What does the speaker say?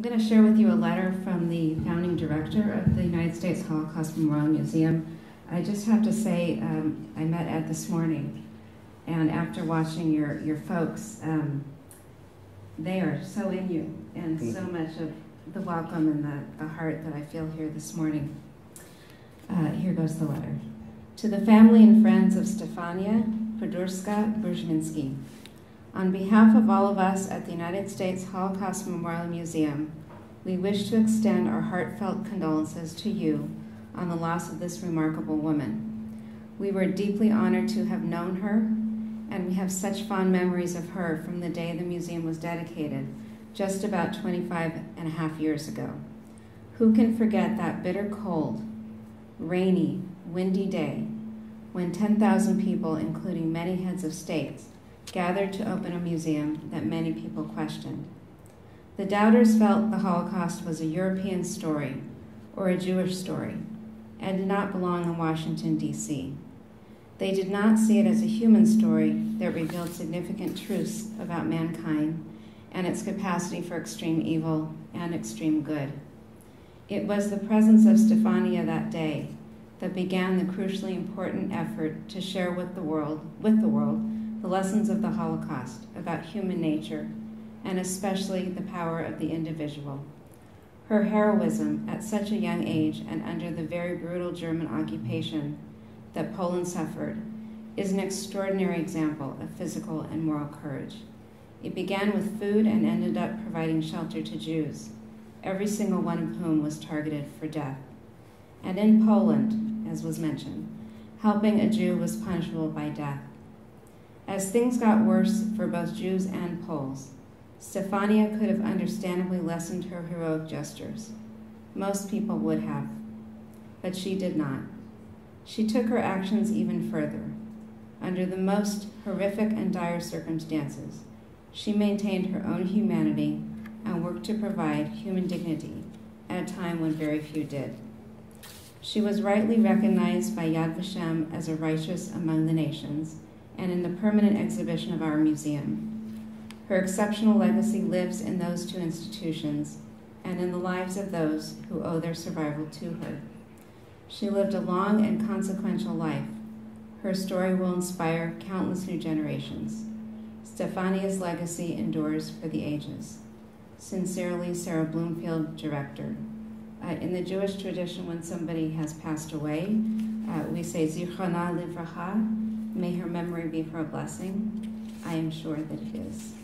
I'm going to share with you a letter from the founding director of the United States Holocaust Memorial Museum. I just have to say, um, I met Ed this morning, and after watching your, your folks, um, they are so in you, and so much of the welcome and the, the heart that I feel here this morning. Uh, here goes the letter. To the family and friends of Stefania Podgorska Burzminski. On behalf of all of us at the United States Holocaust Memorial Museum, we wish to extend our heartfelt condolences to you on the loss of this remarkable woman. We were deeply honored to have known her, and we have such fond memories of her from the day the museum was dedicated, just about 25 and a half years ago. Who can forget that bitter cold, rainy, windy day when 10,000 people, including many heads of states, gathered to open a museum that many people questioned. The doubters felt the Holocaust was a European story or a Jewish story and did not belong in Washington, D.C. They did not see it as a human story that revealed significant truths about mankind and its capacity for extreme evil and extreme good. It was the presence of Stefania that day that began the crucially important effort to share with the world, with the world the lessons of the Holocaust about human nature, and especially the power of the individual. Her heroism at such a young age and under the very brutal German occupation that Poland suffered is an extraordinary example of physical and moral courage. It began with food and ended up providing shelter to Jews, every single one of whom was targeted for death. And in Poland, as was mentioned, helping a Jew was punishable by death. As things got worse for both Jews and Poles, Stefania could have understandably lessened her heroic gestures. Most people would have, but she did not. She took her actions even further. Under the most horrific and dire circumstances, she maintained her own humanity and worked to provide human dignity at a time when very few did. She was rightly recognized by Yad Vashem as a righteous among the nations and in the permanent exhibition of our museum. Her exceptional legacy lives in those two institutions and in the lives of those who owe their survival to her. She lived a long and consequential life. Her story will inspire countless new generations. Stefania's legacy endures for the ages. Sincerely, Sara Bloomfield, Director. Uh, in the Jewish tradition, when somebody has passed away, uh, we say Zichrona Livracha, May her memory be for a blessing. I am sure that it is.